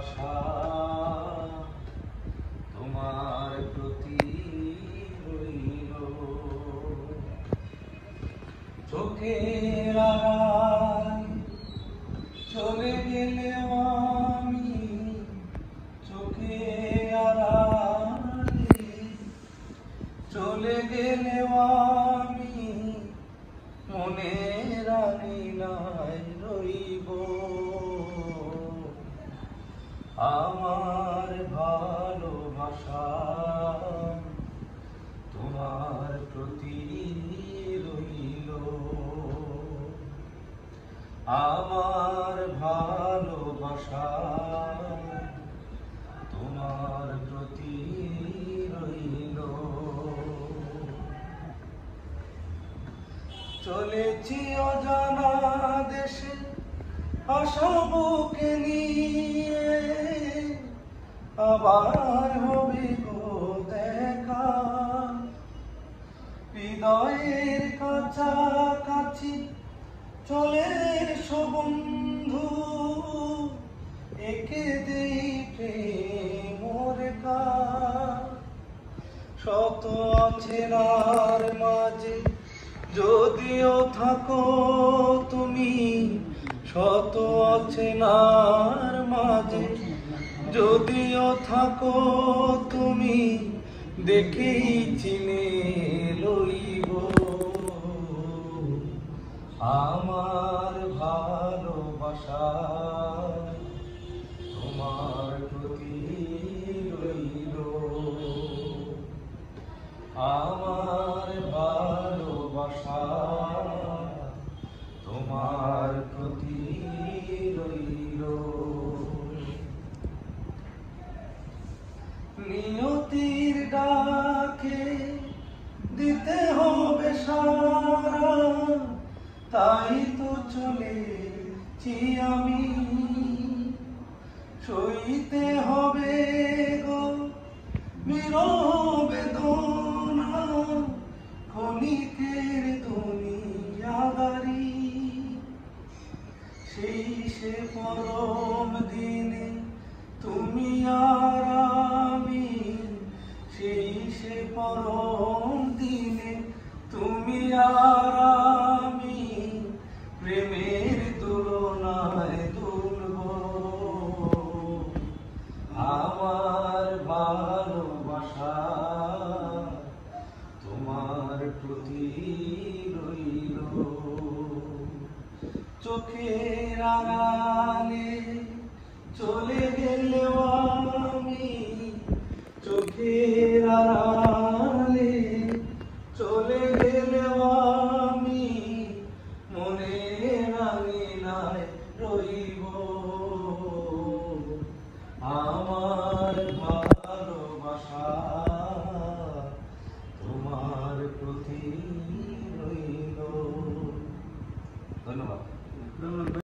ভালোবাসা। তোমার প্রতি রইল। চোখের চলে গেলে আমি চোখে চলে গেলে আমি মনে রানিলায় রইব। আমার ভালোবাসা তোমার প্রতি রইল। আমার ভালোবাসা তোমার প্রতি রইল। চলেছি অজানা দেশে আশা নিয়ে আবার হবে গো দেখা। হৃদয়ের কাছাকাছি চলে এসো বন্ধু, একে দেই প্রেমর শত অচেনার মাঝে যদিও থাকো তুমি শত অচেনার মাঝে। যদিও থাকো তুমি, দেখেই চিনে লইব। আমার ভালোবাসা তোমার প্রতি রইল। আমার ভালোবাসা তোমার প্রতি রইল। নিয়তির ডাকে দিতে হবে সারা, তাই তো চলেছি আমি। সইতে হবে গো নীরবে দোনা সে পরম দিনে তুমি আর আমি সেই সে পরম দিনে তুমি আর আমি প্রেমের চোখের আড়ালে চলে গেলেও আমি চোখের আড়ালে চলে গেলেও